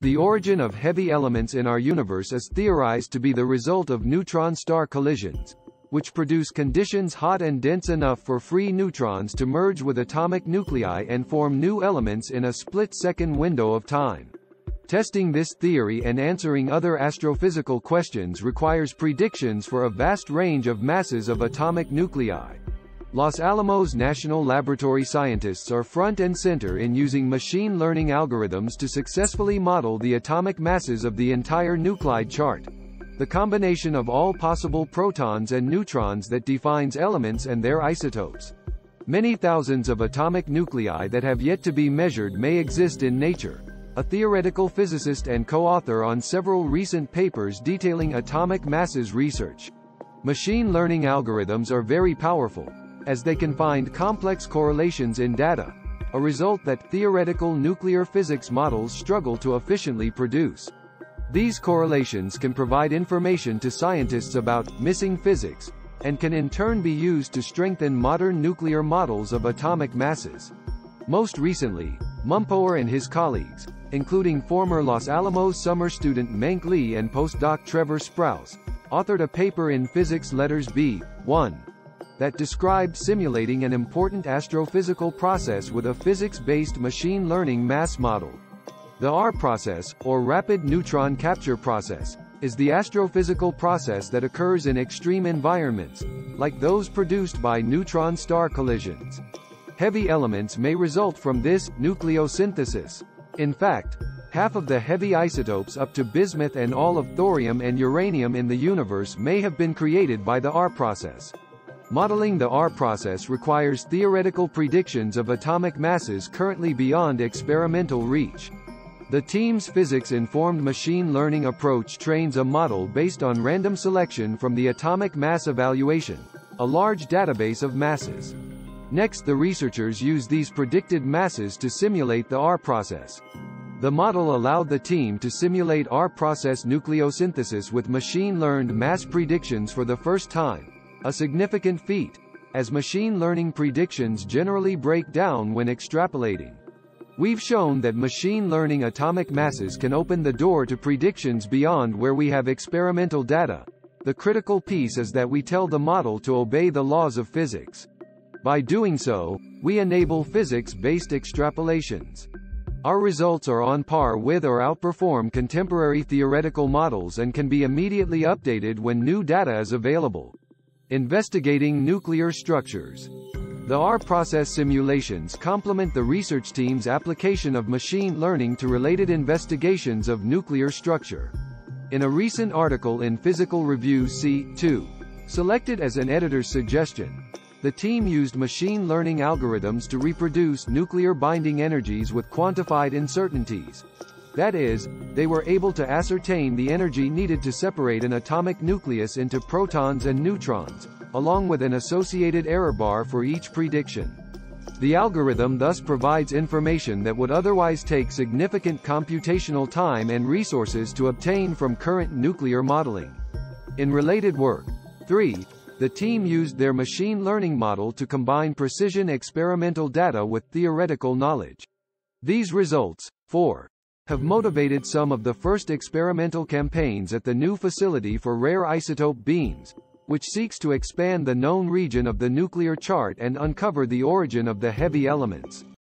The origin of heavy elements in our universe is theorized to be the result of neutron-star collisions, which produce conditions hot and dense enough for free neutrons to merge with atomic nuclei and form new elements in a split-second window of time. Testing this theory and answering other astrophysical questions requires predictions for a vast range of masses of atomic nuclei. Los Alamos National Laboratory scientists are front and center in using machine learning algorithms to successfully model the atomic masses of the entire nuclide chart. The combination of all possible protons and neutrons that defines elements and their isotopes. Many thousands of atomic nuclei that have yet to be measured may exist in nature. A theoretical physicist and co-author on several recent papers detailing atomic masses research. Machine learning algorithms are very powerful, as they can find complex correlations in data, a result that theoretical nuclear physics models struggle to efficiently produce. These correlations can provide information to scientists about missing physics, and can in turn be used to strengthen modern nuclear models of atomic masses. Most recently, Mumpower and his colleagues, including former Los Alamos summer student Mengke Li and postdoc Trevor Sprouse, authored a paper in Physics Letters B. 1 that described simulating an important astrophysical process with a physics-based machine learning mass model. The R process, or Rapid Neutron Capture Process, is the astrophysical process that occurs in extreme environments, like those produced by neutron star collisions. Heavy elements may result from this nucleosynthesis. In fact, half of the heavy isotopes up to bismuth and all of thorium and uranium in the universe may have been created by the R process. Modeling the R process requires theoretical predictions of atomic masses currently beyond experimental reach. The team's physics-informed machine learning approach trains a model based on random selection from the Atomic Mass Evaluation, a large database of masses. Next the researchers use these predicted masses to simulate the R process. The model allowed the team to simulate R process nucleosynthesis with machine-learned mass predictions for the first time, a significant feat, as machine learning predictions generally break down when extrapolating. We've shown that machine learning atomic masses can open the door to predictions beyond where we have experimental data. The critical piece is that we tell the model to obey the laws of physics. By doing so, we enable physics-based extrapolations. Our results are on par with or outperform contemporary theoretical models and can be immediately updated when new data is available. Investigating nuclear structures. The R process simulations complement the research team's application of machine learning to related investigations of nuclear structure. In a recent article in Physical Review C2, selected as an editor's suggestion, the team used machine learning algorithms to reproduce nuclear binding energies with quantified uncertainties. That is, they were able to ascertain the energy needed to separate an atomic nucleus into protons and neutrons, along with an associated error bar for each prediction. The algorithm thus provides information that would otherwise take significant computational time and resources to obtain from current nuclear modeling. In related work, 3, the team used their machine learning model to combine precision experimental data with theoretical knowledge. These results, 4, have motivated some of the first experimental campaigns at the new facility for rare isotope beams, which seeks to expand the known region of the nuclear chart and uncover the origin of the heavy elements.